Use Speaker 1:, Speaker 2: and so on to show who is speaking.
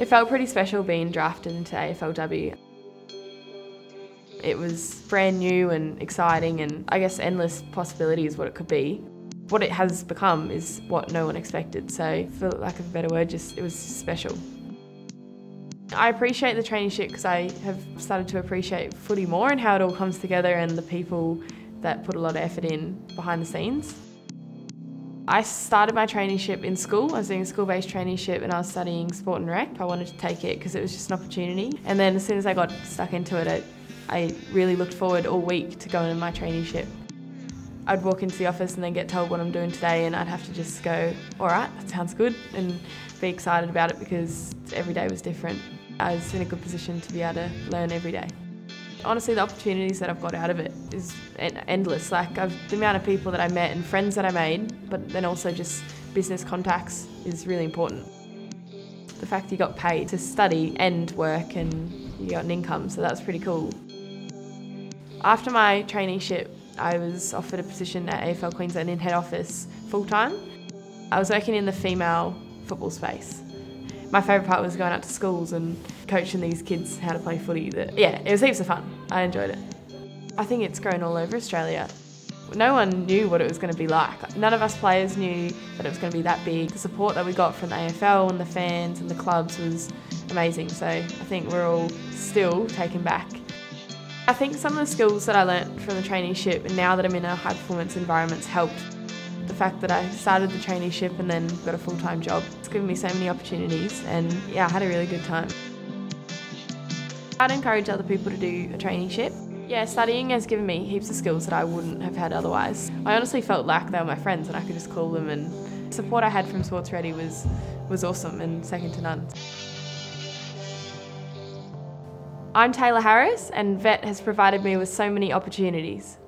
Speaker 1: It felt pretty special being drafted into AFLW. It was brand new and exciting and I guess endless possibilities what it could be. What it has become is what no one expected, so for lack of a better word, just it was special. I appreciate the traineeship because I have started to appreciate footy more and how it all comes together and the people that put a lot of effort in behind the scenes. I started my traineeship in school. I was doing a school-based traineeship and I was studying sport and rec. I wanted to take it because it was just an opportunity. And then as soon as I got stuck into it, I, I really looked forward all week to going in my traineeship. I'd walk into the office and then get told what I'm doing today and I'd have to just go, all right, that sounds good, and be excited about it because every day was different. I was in a good position to be able to learn every day. Honestly, the opportunities that I've got out of it is endless. Like I've, the amount of people that I met and friends that I made, but then also just business contacts is really important. The fact you got paid to study and work and you got an income, so that's pretty cool. After my traineeship, I was offered a position at AFL Queensland in head office full time. I was working in the female football space my favourite part was going out to schools and coaching these kids how to play footy. That, yeah, it was heaps of fun. I enjoyed it. I think it's grown all over Australia. No one knew what it was going to be like. None of us players knew that it was going to be that big. The support that we got from the AFL and the fans and the clubs was amazing. So I think we're all still taken back. I think some of the skills that I learnt from the traineeship and now that I'm in a high performance environment helped the fact that I started the traineeship and then got a full-time job. It's given me so many opportunities and yeah, I had a really good time. I'd encourage other people to do a traineeship. Yeah, studying has given me heaps of skills that I wouldn't have had otherwise. I honestly felt like they were my friends and I could just call them and support I had from SportsReady was, was awesome and second to none. I'm Tayla Harris and VET has provided me with so many opportunities.